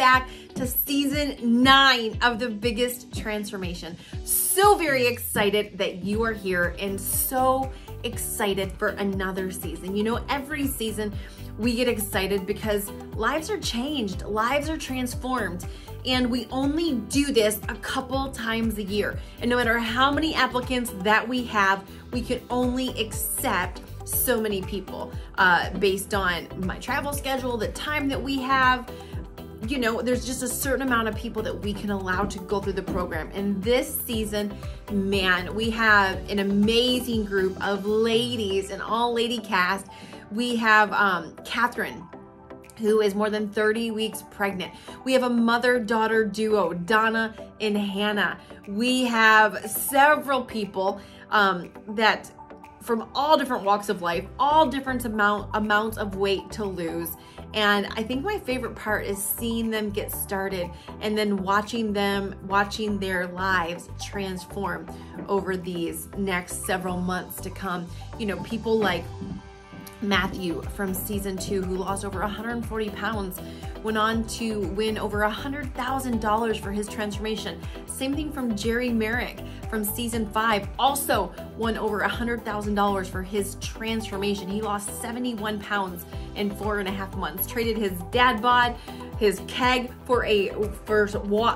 back to season nine of The Biggest Transformation. So very excited that you are here and so excited for another season. You know, every season we get excited because lives are changed, lives are transformed, and we only do this a couple times a year. And no matter how many applicants that we have, we can only accept so many people uh, based on my travel schedule, the time that we have. You know, there's just a certain amount of people that we can allow to go through the program. And this season, man, we have an amazing group of ladies, an all lady cast. We have um, Catherine, who is more than 30 weeks pregnant. We have a mother daughter duo, Donna and Hannah. We have several people um, that from all different walks of life, all different amount amounts of weight to lose. And I think my favorite part is seeing them get started and then watching them, watching their lives transform over these next several months to come. You know, people like Matthew from season two, who lost over 140 pounds, went on to win over $100,000 for his transformation. Same thing from Jerry Merrick from season five, also won over $100,000 for his transformation. He lost 71 pounds in four and a half months, traded his dad bod, his keg for a for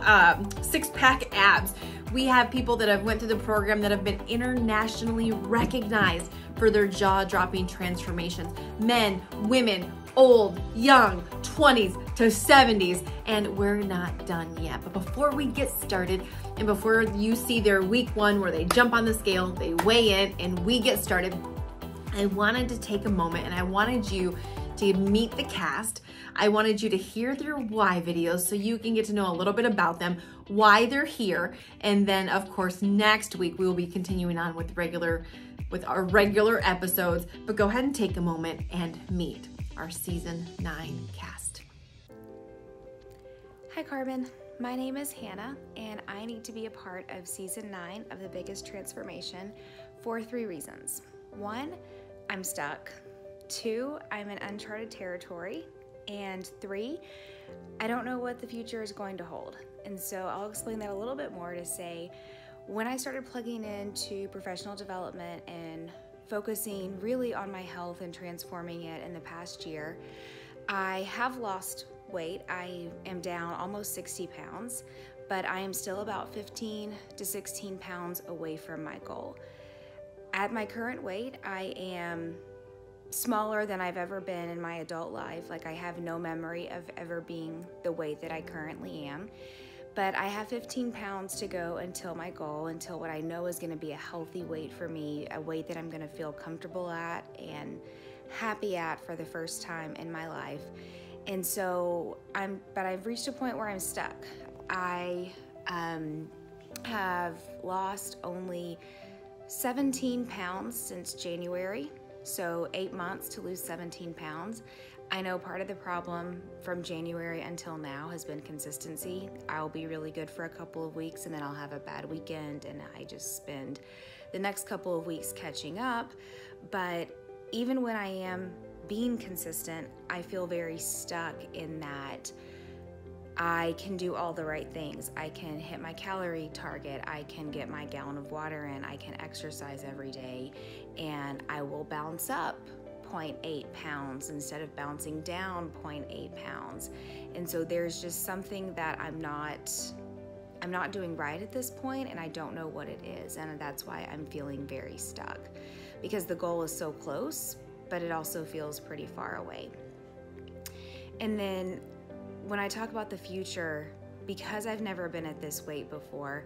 uh, six pack abs. We have people that have went through the program that have been internationally recognized for their jaw-dropping transformations. Men, women, old, young, 20s to 70s, and we're not done yet. But before we get started, and before you see their week one where they jump on the scale, they weigh in, and we get started, I wanted to take a moment and I wanted you to meet the cast. I wanted you to hear their why videos so you can get to know a little bit about them, why they're here, and then of course next week we will be continuing on with regular with our regular episodes. But go ahead and take a moment and meet our season 9 cast. Hi Carmen. My name is Hannah, and I need to be a part of season nine of The Biggest Transformation for three reasons. One, I'm stuck. Two, I'm in uncharted territory. And three, I don't know what the future is going to hold. And so I'll explain that a little bit more to say when I started plugging into professional development and focusing really on my health and transforming it in the past year, I have lost weight. I am down almost 60 pounds, but I am still about 15 to 16 pounds away from my goal. At my current weight, I am smaller than I've ever been in my adult life. Like, I have no memory of ever being the weight that I currently am. But I have 15 pounds to go until my goal, until what I know is gonna be a healthy weight for me, a weight that I'm gonna feel comfortable at and happy at for the first time in my life. And so I'm, but I've reached a point where I'm stuck. I um, have lost only 17 pounds since January, so eight months to lose 17 pounds. I know part of the problem from January until now has been consistency. I'll be really good for a couple of weeks and then I'll have a bad weekend and I just spend the next couple of weeks catching up. But even when I am being consistent, I feel very stuck in that I can do all the right things. I can hit my calorie target. I can get my gallon of water in. I can exercise every day. And I will bounce up 0.8 pounds instead of bouncing down 0.8 pounds. And so there's just something that I'm not I'm not doing right at this point and I don't know what it is and that's why I'm feeling very stuck because the goal is so close but it also feels pretty far away. And then when I talk about the future, because I've never been at this weight before,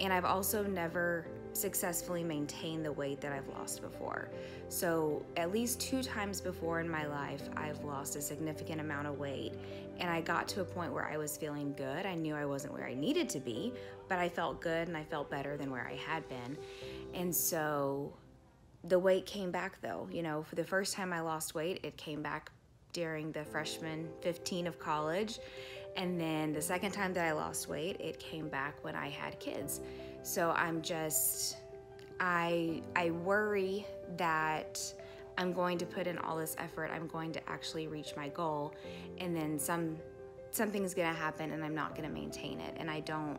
and I've also never successfully maintain the weight that I've lost before. So, at least two times before in my life, I've lost a significant amount of weight, and I got to a point where I was feeling good. I knew I wasn't where I needed to be, but I felt good and I felt better than where I had been. And so, the weight came back though. You know, for the first time I lost weight, it came back during the freshman 15 of college. And then the second time that I lost weight, it came back when I had kids. So I'm just, I, I worry that I'm going to put in all this effort, I'm going to actually reach my goal, and then some something's going to happen and I'm not going to maintain it. And I don't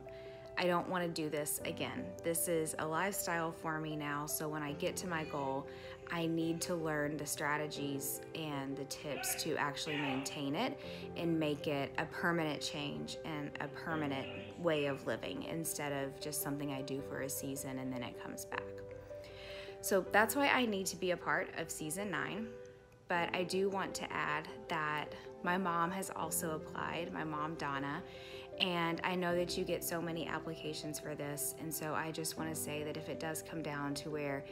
I don't want to do this again. This is a lifestyle for me now. So when I get to my goal, I need to learn the strategies and the tips to actually maintain it and make it a permanent change and a permanent way of living instead of just something I do for a season and then it comes back. So that's why I need to be a part of season nine. But I do want to add that my mom has also applied, my mom Donna, and I know that you get so many applications for this. And so I just want to say that if it does come down to where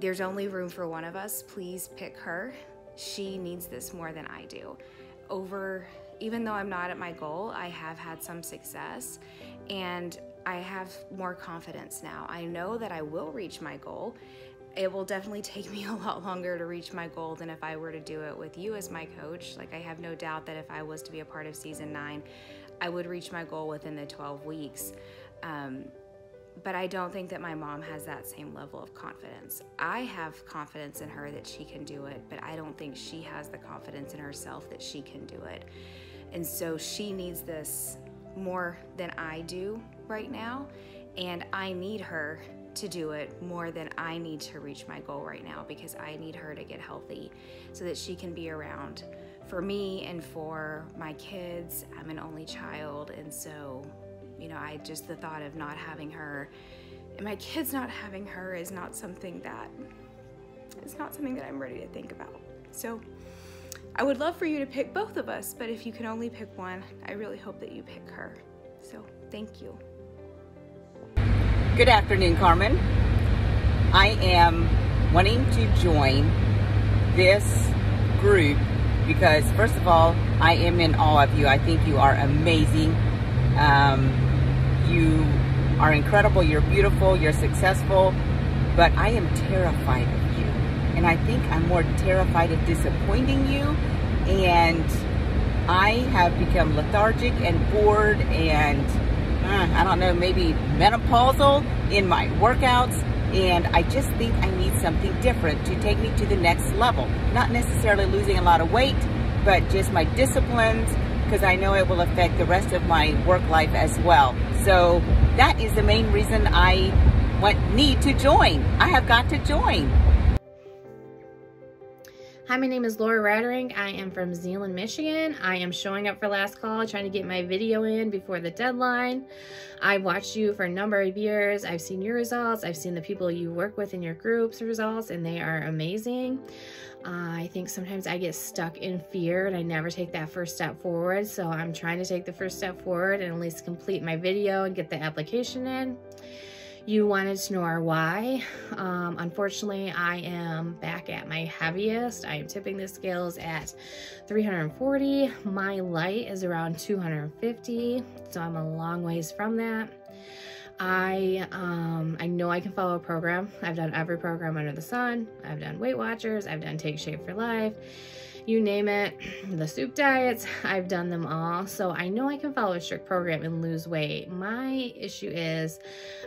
there's only room for one of us, please pick her. She needs this more than I do. Over, even though I'm not at my goal, I have had some success and I have more confidence now. I know that I will reach my goal it will definitely take me a lot longer to reach my goal than if I were to do it with you as my coach. Like, I have no doubt that if I was to be a part of season nine, I would reach my goal within the 12 weeks. Um, but I don't think that my mom has that same level of confidence. I have confidence in her that she can do it, but I don't think she has the confidence in herself that she can do it. And so she needs this more than I do right now. And I need her to do it more than I need to reach my goal right now because I need her to get healthy so that she can be around for me and for my kids. I'm an only child, and so, you know, I just the thought of not having her and my kids not having her is not something that it's not something that I'm ready to think about. So, I would love for you to pick both of us, but if you can only pick one, I really hope that you pick her. So, thank you. Good afternoon, Carmen. I am wanting to join this group because, first of all, I am in awe of you. I think you are amazing. Um, you are incredible. You're beautiful. You're successful. But I am terrified of you. And I think I'm more terrified of disappointing you. And I have become lethargic and bored and uh, I don't know, maybe menopausal in my workouts. And I just think I need something different to take me to the next level. Not necessarily losing a lot of weight, but just my disciplines, because I know it will affect the rest of my work life as well. So that is the main reason I want, need to join. I have got to join. Hi, my name is Laura Rattering. I am from Zeeland, Michigan. I am showing up for last call, trying to get my video in before the deadline. I've watched you for a number of years. I've seen your results. I've seen the people you work with in your groups results, and they are amazing. Uh, I think sometimes I get stuck in fear and I never take that first step forward. So I'm trying to take the first step forward and at least complete my video and get the application in. You wanted to know our why. Um, unfortunately, I am back at my heaviest. I am tipping the scales at 340. My light is around 250, so I'm a long ways from that. I um, I know I can follow a program. I've done every program under the sun. I've done Weight Watchers. I've done Take Shape for Life you name it, the soup diets, I've done them all. So I know I can follow a strict program and lose weight. My issue is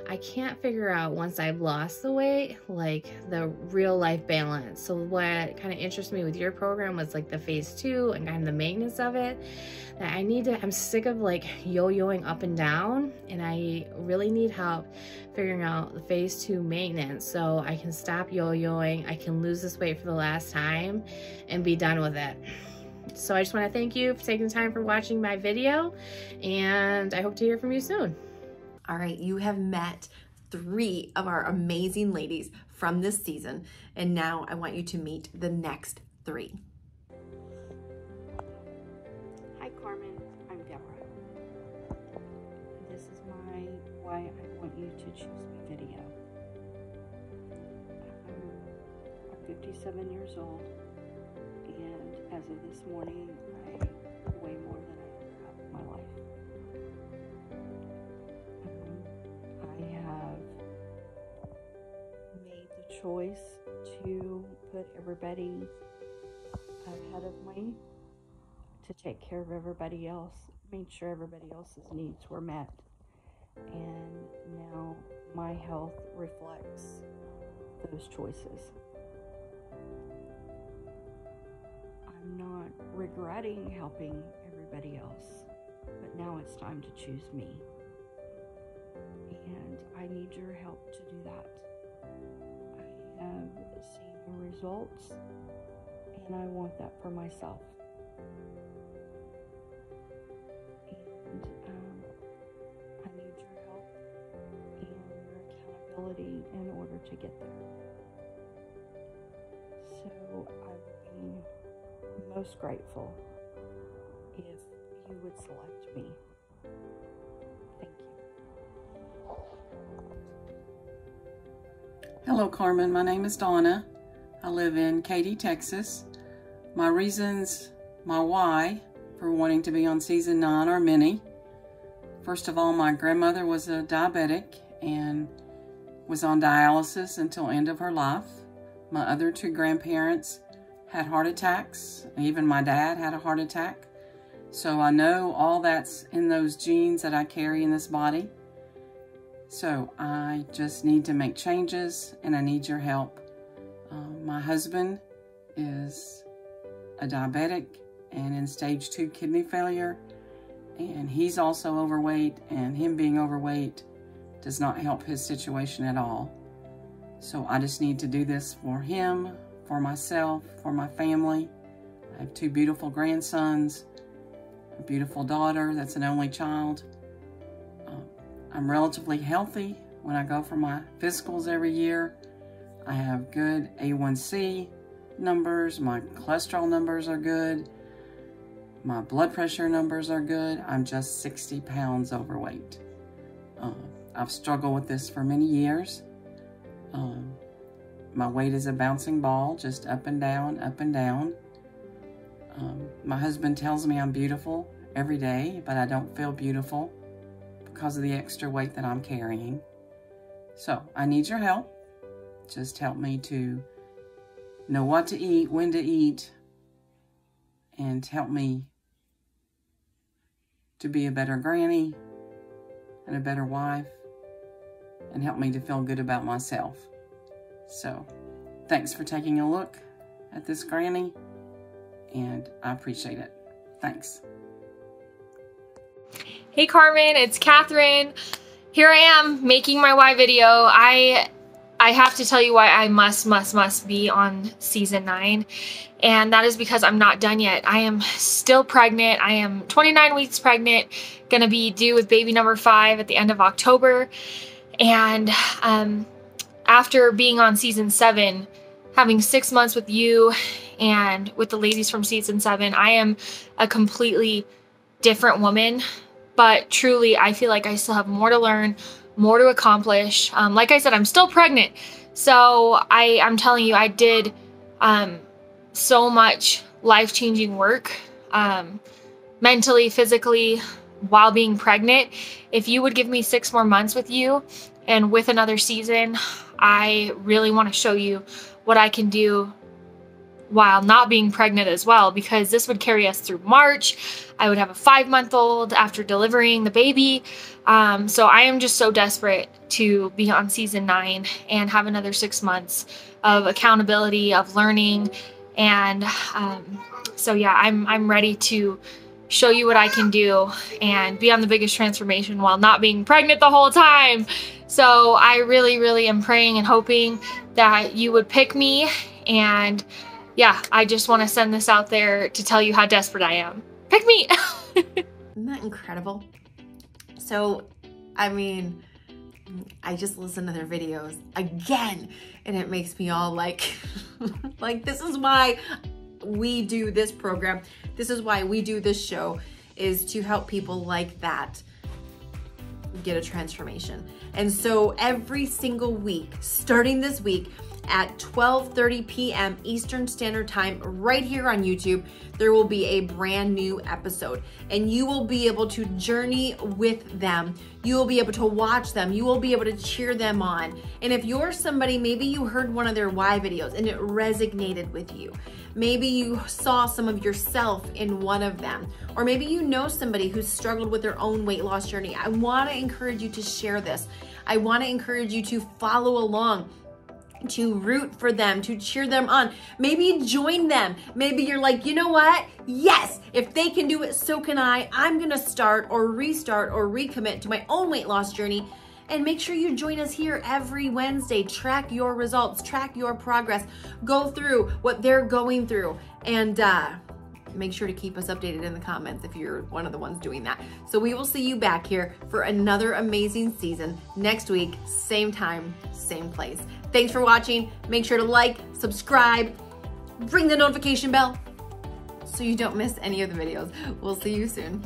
I can't figure out once I've lost the weight, like the real life balance. So what kind of interests me with your program was like the phase two and kind of the maintenance of it that I need to, I'm sick of like yo-yoing up and down and I really need help figuring out the phase two maintenance so I can stop yo-yoing, I can lose this weight for the last time and be done with it. So I just want to thank you for taking the time for watching my video and I hope to hear from you soon. All right, you have met three of our amazing ladies from this season and now I want you to meet the next three. To choose my video. I'm 57 years old, and as of this morning, I weigh more than I ever have in my life. Um, I have made the choice to put everybody ahead of me, to take care of everybody else, make sure everybody else's needs were met and now my health reflects those choices. I'm not regretting helping everybody else. But now it's time to choose me. And I need your help to do that. I have seen the results, and I want that for myself. To get there. So I would be most grateful if you would select me. Thank you. Hello, Carmen. My name is Donna. I live in Katy, Texas. My reasons, my why for wanting to be on season nine are many. First of all, my grandmother was a diabetic and was on dialysis until end of her life. My other two grandparents had heart attacks. Even my dad had a heart attack. So I know all that's in those genes that I carry in this body. So I just need to make changes and I need your help. Um, my husband is a diabetic and in stage two kidney failure. And he's also overweight and him being overweight does not help his situation at all. So I just need to do this for him, for myself, for my family. I have two beautiful grandsons, a beautiful daughter that's an only child. Uh, I'm relatively healthy when I go for my physicals every year. I have good A1C numbers. My cholesterol numbers are good. My blood pressure numbers are good. I'm just 60 pounds overweight. I've struggled with this for many years. Um, my weight is a bouncing ball, just up and down, up and down. Um, my husband tells me I'm beautiful every day, but I don't feel beautiful because of the extra weight that I'm carrying. So I need your help. Just help me to know what to eat, when to eat, and help me to be a better granny and a better wife and help me to feel good about myself. So, thanks for taking a look at this granny, and I appreciate it. Thanks. Hey Carmen, it's Catherine. Here I am making my why video. I I have to tell you why I must, must, must be on season nine. And that is because I'm not done yet. I am still pregnant. I am 29 weeks pregnant, gonna be due with baby number five at the end of October. And um, after being on season seven, having six months with you and with the ladies from season seven, I am a completely different woman. But truly, I feel like I still have more to learn, more to accomplish. Um, like I said, I'm still pregnant. So I, I'm telling you, I did um, so much life changing work um, mentally, physically, while being pregnant. If you would give me six more months with you and with another season, I really want to show you what I can do while not being pregnant as well because this would carry us through March. I would have a five month old after delivering the baby. Um, so I am just so desperate to be on season nine and have another six months of accountability, of learning. And um, so, yeah, I'm, I'm ready to show you what I can do and be on the biggest transformation while not being pregnant the whole time. So I really, really am praying and hoping that you would pick me and yeah, I just want to send this out there to tell you how desperate I am. Pick me! Isn't that incredible? So, I mean, I just listen to their videos again and it makes me all like, like this is why we do this program. This is why we do this show is to help people like that get a transformation. And so every single week, starting this week, at 12:30 p.m. Eastern Standard Time right here on YouTube. There will be a brand new episode and you will be able to journey with them. You will be able to watch them. You will be able to cheer them on. And if you're somebody, maybe you heard one of their why videos and it resonated with you. Maybe you saw some of yourself in one of them. Or maybe you know somebody who's struggled with their own weight loss journey. I want to encourage you to share this. I want to encourage you to follow along to root for them, to cheer them on. Maybe join them. Maybe you're like, you know what? Yes, if they can do it, so can I. I'm gonna start or restart or recommit to my own weight loss journey. And make sure you join us here every Wednesday. Track your results, track your progress, go through what they're going through. And uh, make sure to keep us updated in the comments if you're one of the ones doing that. So we will see you back here for another amazing season next week, same time, same place. Thanks for watching. Make sure to like, subscribe, ring the notification bell so you don't miss any of the videos. We'll see you soon.